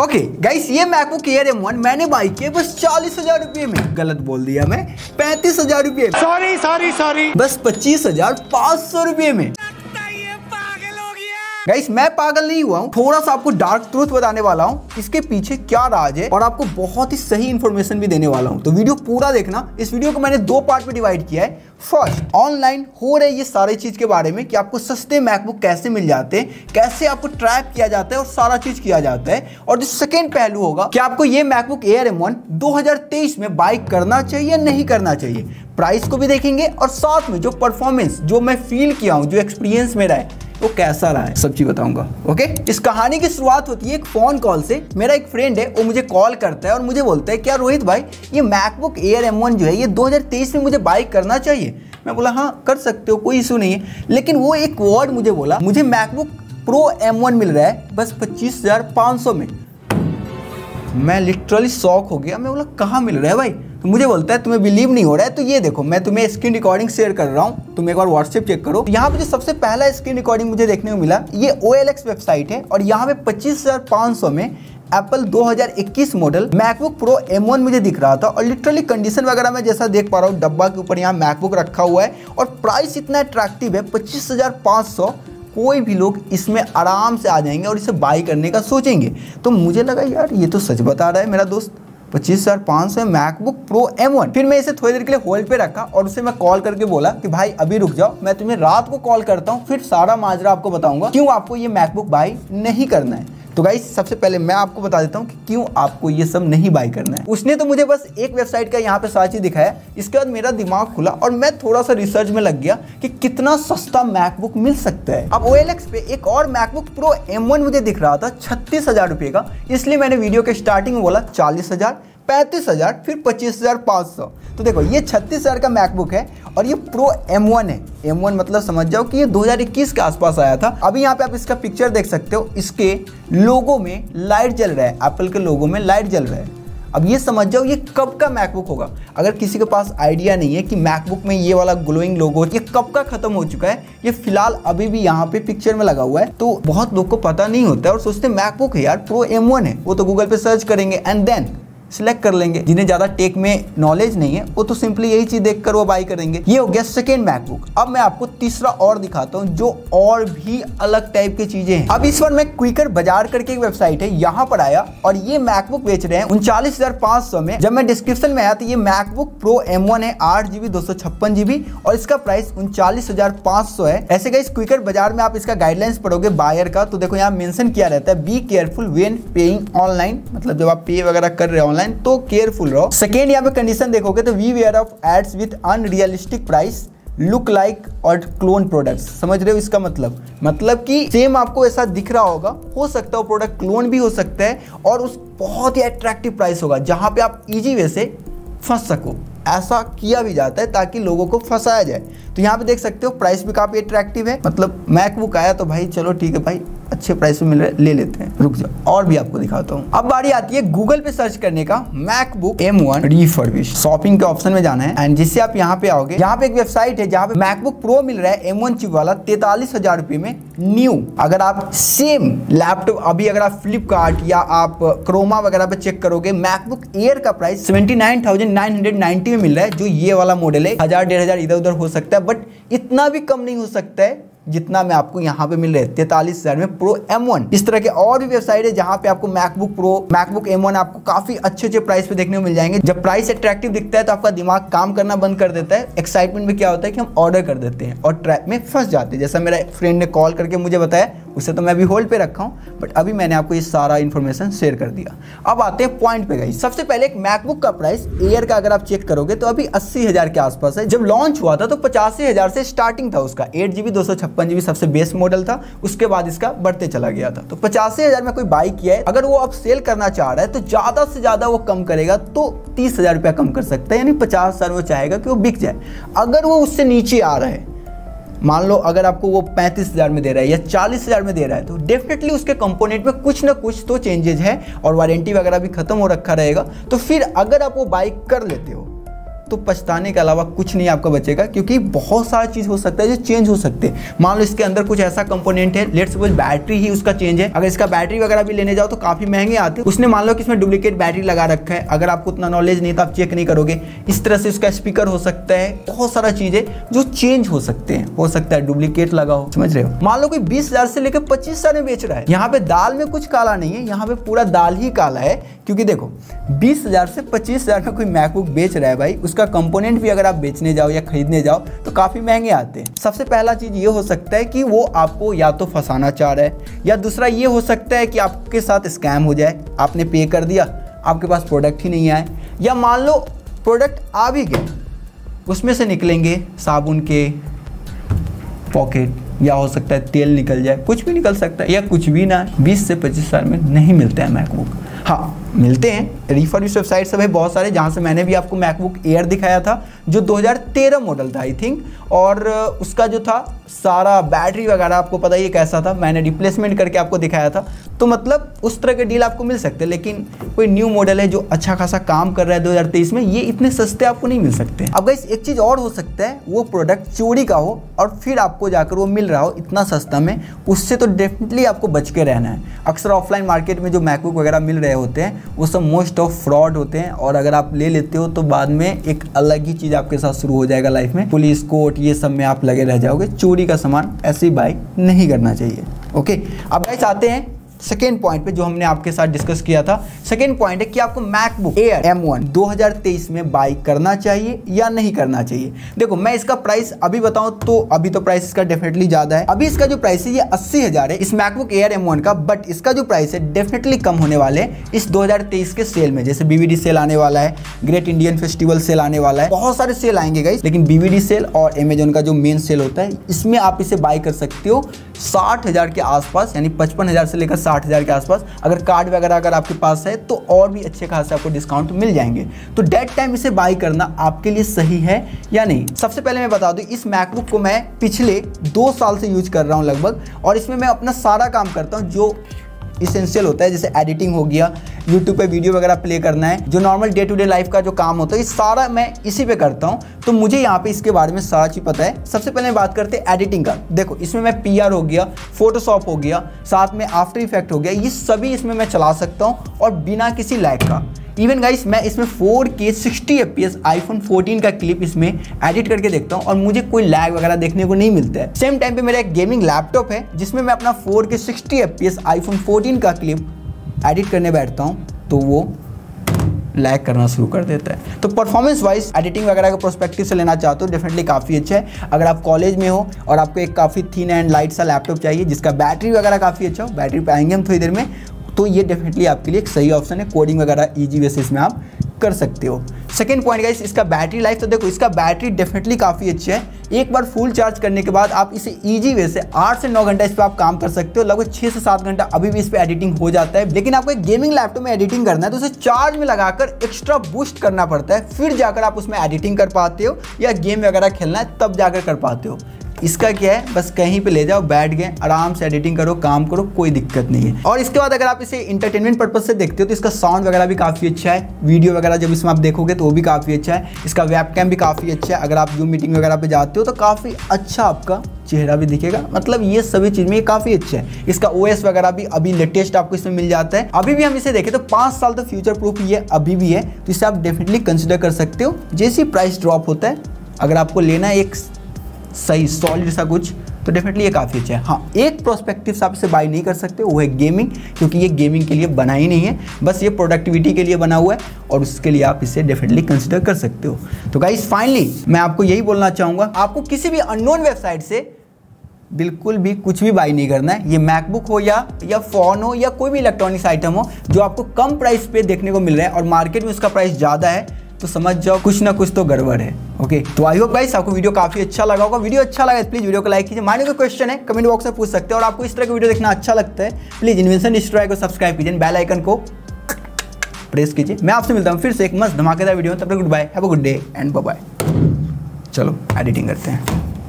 Okay guys ये MacBook Air M one मैंने buy किया बस चालीस हज़ार रुपये में। गलत बोल दिया मैं। पैंतीस हज़ार रूपए सॉरी सॉरी सॉरी बस पच्चीस हज़ार पाँच सौ रुपये में। गाइस मैं पागल नहीं हुआ हूँ। थोड़ा सा आपको डार्क ट्रूथ बताने वाला हूँ इसके पीछे क्या राज है और आपको बहुत ही सही इन्फॉर्मेशन भी देने वाला हूँ। तो वीडियो पूरा देखना। इस वीडियो को मैंने दो पार्ट में डिवाइड किया है। फ़र्स्ट ऑनलाइन हो रहे ये सारे चीज़ के बारे में कि आपको सस्ते मैकबुक कैसे मिल जाते हैं, कैसे आपको ट्रैप किया जाता है और सारा चीज़ किया जाता है। और जो सेकेंड पहलू होगा कि आपको ये मैकबुक एयर एम वन में बाई करना चाहिए या नहीं करना चाहिए। प्राइस को भी देखेंगे और साथ में जो परफॉर्मेंस जो मैं फील किया हूँ, जो एक्सपीरियंस मेरा है वो कैसा रहा है? सब चीज़ बताऊँगा ओके इस कहानी की शुरुआत होती है एक फ़ोन कॉल से। मेरा एक फ्रेंड है, वो मुझे कॉल करता है और मुझे बोलता है क्या रोहित भाई, ये मैकबुक एयर एम जो है, ये 2023 में मुझे बाई करना चाहिए? मैं बोला हाँ कर सकते हो, कोई इशू नहीं है। लेकिन वो एक वर्ड मुझे बोला, मुझे मैकबुक प्रो एम मिल रहा है, बस पच्चीस में। मैं लिटरली शॉक हो गया। मैं बोला, कहाँ मिल रहा है भाई? तो मुझे बोलता है, तुम्हें बिलीव नहीं हो रहा है तो ये देखो, मैं तुम्हें स्क्रीन रिकॉर्डिंग शेयर कर रहा हूँ। तुम एक बार व्हाट्सएप चेक करो। यहाँ पे जो सबसे पहला स्क्रीन रिकॉर्डिंग मुझे देखने को मिला, ये OLX वेबसाइट है और यहाँ पे पच्चीस में Apple 2021 model MacBook pro M1 मुझे दिख रहा था और लिटरली कंडीशन वगैरह मैं जैसा देख पा रहा हूँ, डब्बा के ऊपर यहाँ मैकबुक रखा हुआ है और प्राइस इतना अट्रैक्टिव है, पच्चीस कोई भी लोग इसमें आराम से आ जाएँगे और इसे बाई करने का सोचेंगे। तो मुझे लगा, यार, ये तो सच बता रहा है मेरा दोस्त। पच्चीस हज़ार पाँच सौ मैकबुक प्रो एम वन। फिर मैं इसे थोड़ी देर के लिए होल्ड पे रखा और उसे मैं कॉल करके बोला कि भाई, अभी रुक जाओ, मैं तुम्हें रात को कॉल करता हूँ, फिर सारा माजरा आपको बताऊँगा क्यों आपको ये मैकबुक बाई नहीं करना है। तो गाइस सबसे पहले मैं आपको बता देता हूँ कि क्यों आपको ये सब नहीं बाय करना है। उसने तो मुझे बस एक वेबसाइट का यहाँ पे सारा चीज़ दिखाया इसके बाद मेरा दिमाग खुला और मैं थोड़ा सा रिसर्च में लग गया कि कितना सस्ता मैकबुक मिल सकता है। अब OLX पे एक और मैकबुक प्रो एम मुझे दिख रहा था, छत्तीस हज़ार का। इसलिए मैंने वीडियो के स्टार्टिंग में बोला चालीस हज़ार, पैंतीस हज़ार, फिर पच्चीस हज़ार पाँच सौ। तो देखो, ये छत्तीस हज़ार का मैकबुक है और ये प्रो एम वन है। एम वन मतलब समझ जाओ कि ये 2021 के आसपास आया था। अभी यहाँ पे आप इसका पिक्चर देख सकते हो, इसके लोगो में लाइट जल रहा है एप्पल के लोगो में लाइट जल रहा है। अब ये समझ जाओ, ये कब का मैकबुक होगा? अगर किसी के पास आइडिया नहीं है कि मैकबुक में ये वाला ग्लोइंग लोगो ये कब का खत्म हो चुका है, ये फ़िलहाल अभी भी यहाँ पे पिक्चर में लगा हुआ है। तो बहुत लोग को पता नहीं होता है और सोचते मैकबुक है यार प्रो एम है। वो तो गूगल पे सर्च करेंगे एंड देन सिलेक्ट कर लेंगे। जिन्हें ज़्यादा टेक में नॉलेज नहीं है, वो तो सिंपली यही चीज़ देखकर वो बाई करेंगे। ये हो गया सेकेंड मैकबुक अब मैं आपको तीसरा और दिखाता हूँ, जो और भी अलग टाइप की चीज़ें हैं। अब इस बार मैं क्विकर बाज़ार करके एक वेबसाइट है, यहाँ पर आया और ये मैकबुक बेच रहे हैं उनचालीस में। जब मैं डिस्क्रिप्शन में आया तो ये मैकबुक प्रो एम है, आठ जीबी, दो सौ छप्पन जीबी और इसका प्राइस उनचालीस है। ऐसे इस क्विकर बाज़ार में आप इसका गाइडलाइंस पढ़ोगे बायर का तो देखो यहाँ मेंशन किया रहता है be careful when paying online मतलब जब आप पे वगैरह कर रहे हैं ऑनलाइन तो केयरफुल रहो। सेकेंड यहाँ पे कंडीशन देखोगे तो beware of ads with unrealistic price look like और क्लोन प्रोडक्ट्स समझ रहे हो इसका मतलब? मतलब कि सेम आपको ऐसा दिख रहा होगा, हो सकता है प्रोडक्ट क्लोन भी हो सकता है और उस बहुत ही अट्रैक्टिव प्राइस होगा, जहाँ पे आप इजी वे से फंस सको। ऐसा किया भी जाता है ताकि लोगों को फंसाया जाए। तो यहाँ पे देख सकते हो प्राइस भी काफ़ी अट्रैक्टिव है। मतलब मैकबुक आया तो भाई, चलो ठीक है भाई अच्छे प्राइस में मिल रहे ले लेते हैं। रुक जाओ, और भी आपको दिखाता हूँ। अब बारी आती है गूगल पे सर्च करने का MacBook M one refurbish shopping के ऑप्शन में जाना है। एंड जिससे आप यहाँ पे आओगे, यहाँ पे एक वेबसाइट है जहाँ पे मैकबुक प्रो मिल रहा है एम वन चिप वाला, तैतालीस हज़ार रुपए में न्यू अगर आप सेम लैपटॉप अभी अगर आप फ्लिपकार्ट या आप क्रोमा वगैरह पे चेक करोगे मैकबुक एयर का price seventy nine thousand nine hundred ninety में मिल रहा है, जो ये वाला मॉडल है। हज़ार, डेढ़ हज़ार इधर उधर हो सकता है बट इतना भी कम नहीं हो सकता है। जितना मैं आपको यहाँ पे मिल रहे है, तैतालीस हज़ार में प्रो एम वन इस तरह के और भी वेबसाइट है जहाँ पे आपको MacBook pro MacBook M one आपको काफ़ी अच्छे अच्छे प्राइस पे देखने को मिल जाएँगे। जब प्राइस अट्रैक्टिव दिखता है तो आपका दिमाग काम करना बंद कर देता है। एक्साइटमेंट में क्या होता है कि हम ऑर्डर कर देते हैं और ट्रैप में फंस जाते हैं। जैसा मेरा फ्रेंड ने कॉल करके मुझे बताया उसे तो मैं अभी होल्ड पे रखा हूँ बट अभी मैंने आपको ये सारा इन्फॉर्मेशन शेयर कर दिया। अब आते हैं पॉइंट पे गई सबसे पहले एक मैकबुक का प्राइस एयर का अगर आप चेक करोगे तो अभी अस्सी हज़ार के आसपास है। जब लॉन्च हुआ था तो पचासी हज़ार से स्टार्टिंग था उसका। एट जीबी दो सौ छप्पन सबसे बेस्ट मॉडल था। उसके बाद इसका बढ़ते चला गया था। तो पचासी हज़ार में कोई बाई किया है? अगर वो अब सेल करना चाह रहा है तो ज़्यादा से ज़्यादा वो कम करेगा तो तीस हज़ार रुपया कम कर सकता है। यानी पचास हज़ार वो चाहेगा कि वो बिक जाए। अगर वो उससे नीचे आ रहा है मान लो अगर आपको वो पैंतीस हज़ार में दे रहा है या चालीस हज़ार में दे रहा है तो डेफिनेटली उसके कंपोनेंट में कुछ ना कुछ तो चेंजेज है और वारंटी वगैरह भी खत्म हो रखा रहेगा। तो फिर अगर आप वो बाइक कर लेते हो तो पछताने के अलावा कुछ नहीं आपका बचेगा, क्योंकि बहुत सारा चीज़ हो सकता है जो चेंज हो सकते हैं। मान लो इसके अंदर कुछ ऐसा कंपोनेंट है लेट सपोज़ बैटरी ही उसका चेंज है। अगर इसका बैटरी वगैरह भी लेने जाओ तो काफ़ी महँगे आते हैं। उसने मान लो कि इसमें डुप्लीकेट बैटरी लगा रखा है, अगर आपको उतना नॉलेज नहीं तो आप चेक नहीं करोगे। इस तरह से उसका स्पीकर हो सकता है, बहुत सारा चीज़ें जो चेंज हो सकते हैं। हो सकता है डुप्लीकेट लगा हो समझ रहे हो? मान लो कोई बीस से लेकर पच्चीस हज़ार में बेच रहा है। यहाँ पे दाल में कुछ काला नहीं है, यहाँ पे पूरा दाल ही काला है। क्योंकि देखो, बीस से पच्चीस हज़ार में कोई मैकबुक बेच रहा है भाई, उसका कंपोनेंट भी अगर आप बेचने जाओ या खरीदने जाओ तो काफ़ी महँगे आते हैं। सबसे पहला चीज़ ये हो सकता है कि वो आपको या तो फंसाना चाह रहा है, या दूसरा ये हो सकता है कि आपके साथ स्कैम हो जाए। आपने पे कर दिया, आपके पास प्रोडक्ट ही नहीं आए या मान लो प्रोडक्ट आ भी गए उसमें से निकलेंगे साबुन के पॉकेट या हो सकता है तेल निकल जाए, कुछ भी निकल सकता है, या कुछ भी ना, बीस से पच्चीस हज़ार में नहीं मिलता है मैकबुक हाँ मिलते हैं। रिफर्बिश वेबसाइट सब है, बहुत सारे, जहाँ से मैंने भी आपको मैकबुक एयर दिखाया था, जो 2013 मॉडल था आई थिंक और उसका जो था, सारा बैटरी वगैरह, आपको पता ही कैसा था, मैंने रिप्लेसमेंट करके आपको दिखाया था। तो मतलब उस तरह के डील आपको मिल सकते हैं लेकिन कोई न्यू मॉडल है जो अच्छा खासा काम कर रहा है दो हज़ार तेईस में, ये इतने सस्ते आपको नहीं मिल सकते। अब गई एक चीज़ और हो सकता है, वो प्रोडक्ट चोरी का हो और फिर आपको जाकर वो मिल रहा हो इतना सस्ता में, उससे तो डेफिनेटली आपको बच के रहना है। अक्सर ऑफलाइन मार्केट में जो मैकबुक वगैरह मिल रहे होते हैं, वो सब मोस्ट ऑफ़ फ्रॉड होते हैं, और अगर आप ले लेते हो तो बाद में एक अलग ही चीज़ आपके साथ शुरू हो जाएगा लाइफ में। पुलिस कोर्ट ये सब में आप लगे रह जाओगे। चोरी का सामान ऐसी बाइक नहीं करना चाहिए। ओके अब गाइस आते हैं। सेकेंड पॉइंट पे जो हमने आपके साथ डिस्कस किया था सेकेंड पॉइंट है कि आपको मैकबुक एयर एम वन दो में बाई करना चाहिए या नहीं करना चाहिए। देखो, मैं इसका प्राइस अभी बताऊँ तो अभी तो प्राइस इसका डेफिनेटली ज़्यादा है। अभी इसका जो प्राइस है, ये अस्सी हज़ार है इस मैकबुक एयर एम का बट इसका जो प्राइस है डेफिनेटली कम होने वाले इस 2023 के सेल में। जैसे बीवीडी सेल आने वाला है ग्रेट इंडियन फेस्टिवल सेल आने वाला है, बहुत सारे सेल आएँगे गाइस लेकिन बीवीडी सेल और अमेजोन का जो मेन सेल होता है, इसमें आप इसे बाई कर सकते हो साठ के आसपास, यानी पचपन से लेकर साठ हज़ार के आसपास, अगर कार्ड वगैरह अगर आपके पास है तो और भी अच्छे खासे आपको डिस्काउंट मिल जाएँगे। तो डेट टाइम इसे बाई करना आपके लिए सही है या नहीं? सबसे पहले मैं बता दूँ, इस मैकबुक को मैं पिछले दो साल से यूज़ कर रहा हूँ लगभग, और इसमें मैं अपना सारा काम करता हूँ, जो इसेंशियल होता है, जैसे एडिटिंग हो गया यूट्यूब पे वीडियो वगैरह प्ले करना है, जो normal day to day life का जो काम होता है, ये सारा मैं इसी पे करता हूँ। तो मुझे यहाँ पे इसके बारे में सारा चीज़ पता है। सबसे पहले बात करते हैं एडिटिंग का। देखो, इसमें मैं पीआर हो गया फोटोशॉप हो गया, साथ में आफ्टर इफ़ेक्ट हो गया, ये सभी इसमें मैं चला सकता हूँ और बिना किसी लाइक का। इवन गाइस मैं इसमें 4K 60 FPS आईफोन 14 का क्लिप इसमें एडिट करके देखता हूँ और मुझे कोई लैग वगैरह देखने को नहीं मिलता है। सेम टाइम पे मेरा एक गेमिंग लैपटॉप है, जिसमें मैं अपना 4K 60 FPS आईफोन 14 का क्लिप एडिट करने बैठता हूँ तो वो लैग करना शुरू कर देता है। तो परफॉर्मेंस वाइज एडिटिंग वगैरह के प्रोस्पेक्टिव से लेना चाहते हो डेफिनेटली काफ़ी अच्छा है। अगर आप कॉलेज में हो और आपको एक काफ़ी थीन एंड लाइट सा लैपटॉप चाहिए, जिसका बैटरी वगैरह काफ़ी अच्छा हो बैटरी पे आएँगे हम थोड़ी देर में तो ये डेफिनेटली आपके लिए एक सही ऑप्शन है। कोडिंग वगैरह ईजी बेसिस में आप कर सकते हो। सेकेंड पॉइंट गाइस इसका बैटरी लाइफ तो देखो, इसका बैटरी डेफिनेटली काफ़ी अच्छी है। एक बार फुल चार्ज करने के बाद आप इसे इजी वे से आठ से नौ घंटा इस पर आप काम कर सकते हो। लगभग छः से सात घंटा अभी भी इस पर एडिटिंग हो जाता है। लेकिन आपको एक गेमिंग लैपटॉप में एडिटिंग करना है तो उसे चार्ज में लगाकर एक्स्ट्रा बूस्ट करना पड़ता है। फिर जाकर आप उसमें एडिटिंग कर पाते हो या गेम वगैरह खेलना है, तब जाकर कर पाते हो। इसका क्या है? बस कहीं पे ले जाओ, बैठ गए, आराम से एडिटिंग करो, काम करो, कोई दिक्कत नहीं है। और इसके बाद अगर आप इसे इंटरटेनमेंट पर्पज से देखते हो तो इसका साउंड वगैरह भी काफ़ी अच्छा है। वीडियो वगैरह जब इसमें आप देखोगे तो वो भी काफ़ी अच्छा है। इसका वेब भी काफ़ी अच्छा है। अगर आप जूम मीटिंग वगैरह पे जाते हो तो काफ़ी अच्छा आपका चेहरा भी दिखेगा। मतलब ये सभी चीज़ में ये काफ़ी अच्छा है। इसका ओएस वगैरह भी अभी लेटेस्ट आपको इसमें मिल जाता है। अभी भी हम इसे देखें तो पाँच साल तक फ्यूचर प्रूफ ये अभी भी है। तो इसे आप डेफिनेटली कंसिडर कर सकते हो। जैसी प्राइस ड्रॉप होता है, अगर आपको लेना है एक सही सॉलिड सा कुछ तो डेफिनेटली ये काफ़ी अच्छा है। हाँ एक प्रोस्पेक्टिव से आप इसे बाई नहीं कर सकते, वो है गेमिंग क्योंकि ये गेमिंग के लिए बना ही नहीं है। बस ये प्रोडक्टिविटी के लिए बना हुआ है, और उसके लिए आप इसे डेफिनेटली कंसिडर कर सकते हो। तो गाइज़ फाइनली मैं आपको यही बोलना चाहूँगा, आपको किसी भी अननोन वेबसाइट से बिल्कुल भी कुछ भी बाई नहीं करना है। ये मैकबुक हो या या फ़ोन हो, या कोई भी इलेक्ट्रॉनिक्स आइटम हो, जो आपको कम प्राइस पे देखने को मिल रहा है, और मार्केट में उसका प्राइस ज़्यादा है तो समझ जाओ, कुछ ना कुछ तो गड़बड़ है ओके तो आई होप गाइस आपको वीडियो काफ़ी अच्छा लगा होगा। वीडियो अच्छा लगा प्लीज़ वीडियो को लाइक कीजिए। माइंड का क्वेश्चन है कमेंट बॉक्स में पूछ सकते हैं और आपको इस तरह की वीडियो देखना अच्छा लगता है। प्लीज़ इन्वेंशन डिस्ट्रॉय को सब्सक्राइब कीजिए बेल आइकन को प्रेस कीजिए। मैं आपसे मिलता हूँ फिर से एक मस्त धमाकेदार वीडियो तब तक good bye have a good day and bye चलो एडिटिंग करते हैं।